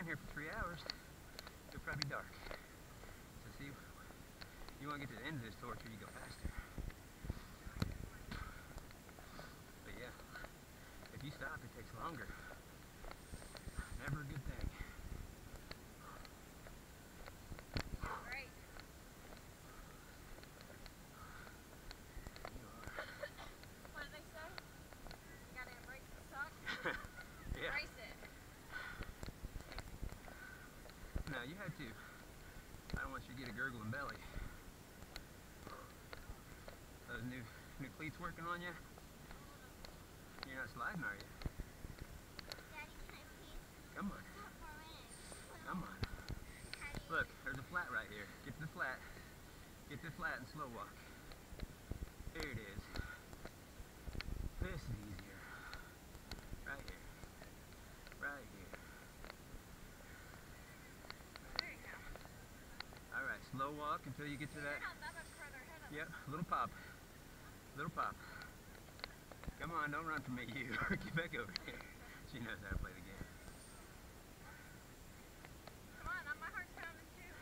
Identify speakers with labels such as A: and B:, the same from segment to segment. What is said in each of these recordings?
A: stand here for three hours, it'll probably be dark. So see, you want to get to the end of this torture, you go faster. But yeah, if you stop, it takes longer. Never a good thing.
B: Great.
A: You are.
B: What did they say? You gotta embrace the suck.
A: yeah.
B: Embrace it.
A: No, you had to. I don't want you to get a gurgling belly. Those new new cleats working on you? You're not sliding, are you?
C: Daddy,
A: Come on, come on. Look, there's a flat right here. Get to the flat. Get to the flat and slow walk. There it is. This is easier. Right here. Right here.
B: There you go.
A: All right, slow walk until you get to that. Yep, little pop. Little pop. Come on, don't run from me, you. Get back over here. She knows how to play the game.
B: Come on, my heart's pounding too.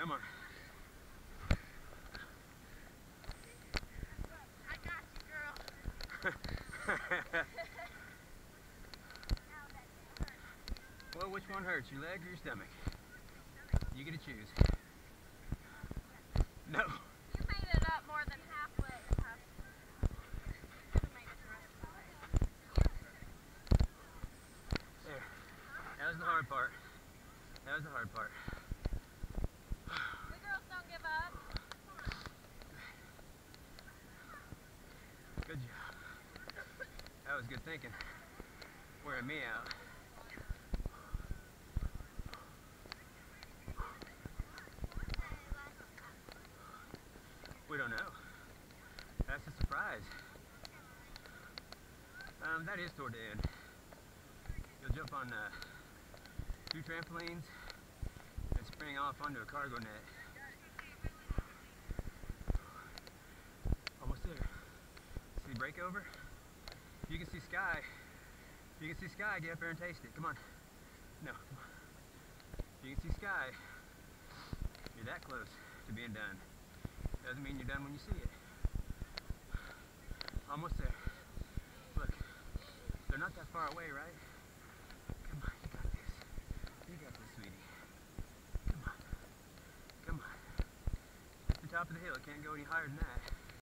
A: Come on.
B: I got you, girl.
A: well, which one hurts, your leg or your stomach? You get to choose. No.
B: You made it up more than halfway. Half. Could've made it the rest of the way.
A: There. That was the hard part. That was the hard part.
B: We girls don't give up.
A: Good job. That was good thinking. Wearing me out. That's a surprise. Um, that is toward the end. You'll jump on uh, two trampolines and spring off onto a cargo net. Almost there. See the breakover? You can see sky, you can see sky, get up there and taste it. Come on. No, come on. You can see sky, you're that close to being done. Doesn't mean you're done when you see it. Almost there. Look, they're not that far away, right? Come on, you got this. You got this, sweetie. Come on. Come on. It's the top of the hill. It can't go any higher than that.